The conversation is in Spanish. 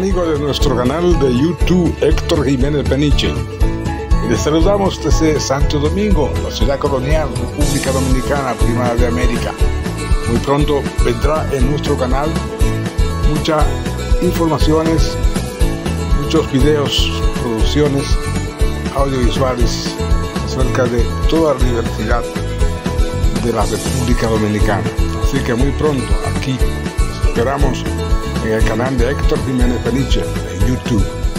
amigo de nuestro canal de YouTube Héctor Jiménez Peniche. Les saludamos desde Santo Domingo, la ciudad colonial, República Dominicana, prima de América. Muy pronto vendrá en nuestro canal muchas informaciones, muchos videos, producciones audiovisuales acerca de toda la diversidad de la República Dominicana. Así que muy pronto aquí esperamos en el canal de Héctor Jiménez Peniche en YouTube.